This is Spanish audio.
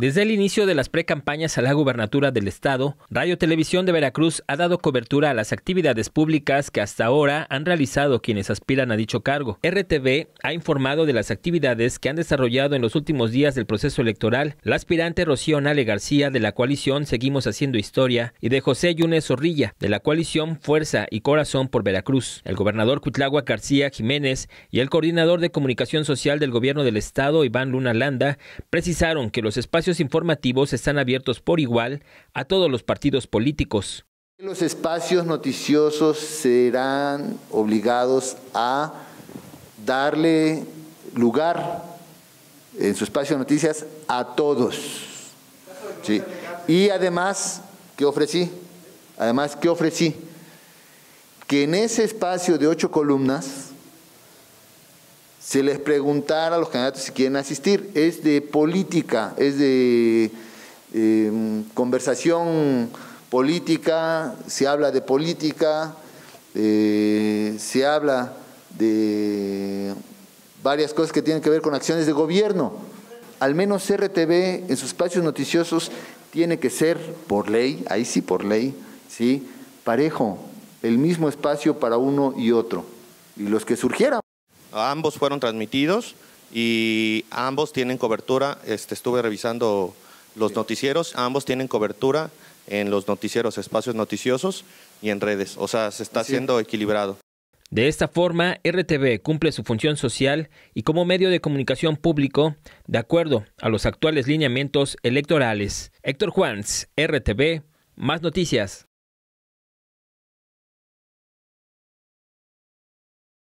Desde el inicio de las precampañas a la gubernatura del estado, Radio Televisión de Veracruz ha dado cobertura a las actividades públicas que hasta ahora han realizado quienes aspiran a dicho cargo. RTV ha informado de las actividades que han desarrollado en los últimos días del proceso electoral la aspirante Rocío Nale García de la coalición Seguimos Haciendo Historia y de José Yunes Zorrilla de la coalición Fuerza y Corazón por Veracruz. El gobernador Cuitlagua García Jiménez y el coordinador de comunicación social del gobierno del estado, Iván Luna Landa, precisaron que los espacios informativos están abiertos por igual a todos los partidos políticos. Los espacios noticiosos serán obligados a darle lugar en su espacio de noticias a todos. Sí. Y además, ¿qué ofrecí? Además, ¿qué ofrecí? Que en ese espacio de ocho columnas se les preguntara a los candidatos si quieren asistir. Es de política, es de em, conversación política, se habla de política, eh, se habla de varias cosas que tienen que ver con acciones de gobierno. Al menos RTV en sus espacios noticiosos tiene que ser por ley, ahí sí por ley, sí, parejo, el mismo espacio para uno y otro. Y los que surgieran. Ambos fueron transmitidos y ambos tienen cobertura. Este, estuve revisando los noticieros, ambos tienen cobertura en los noticieros, espacios noticiosos y en redes. O sea, se está haciendo equilibrado. De esta forma, RTV cumple su función social y como medio de comunicación público, de acuerdo a los actuales lineamientos electorales. Héctor Juans, RTV, más noticias.